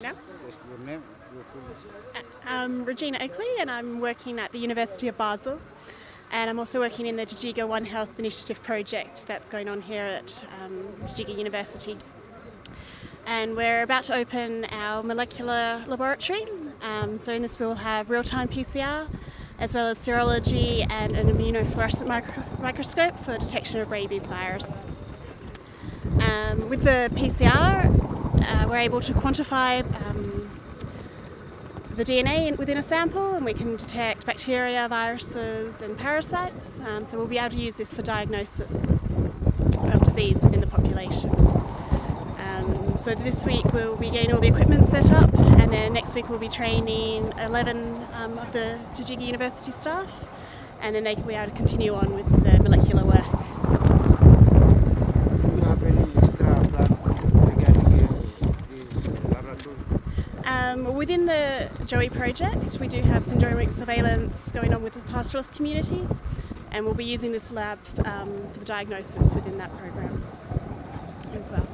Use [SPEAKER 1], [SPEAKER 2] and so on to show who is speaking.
[SPEAKER 1] now.
[SPEAKER 2] Yes, your name, your full
[SPEAKER 1] I'm Regina Oakley and I'm working at the University of Basel and I'm also working in the Jigjiga One Health Initiative project that's going on here at um, Jigjiga University. And we're about to open our molecular laboratory. Um, so in this we will have real-time PCR as well as serology and an immunofluorescent micro- microscope for detection of rabies virus. Um, with the PCR, uh, we're able to quantify um, the DNA within a sample and we can detect bacteria, viruses, and parasites. Um, so we'll be able to use this for diagnosis of disease within the population. Um, so this week we'll be getting all the equipment set up, and then next week we'll be training 11 um, of the Jigjiga University staff, and then they will be able to continue on with the molecular work.
[SPEAKER 2] Do you have any extra plan regarding uh, this laboratory?
[SPEAKER 1] Um, within the JOHI project, we do have syndromic surveillance going on with the pastoralist communities, and we'll be using this lab um, for the diagnosis within that program as well.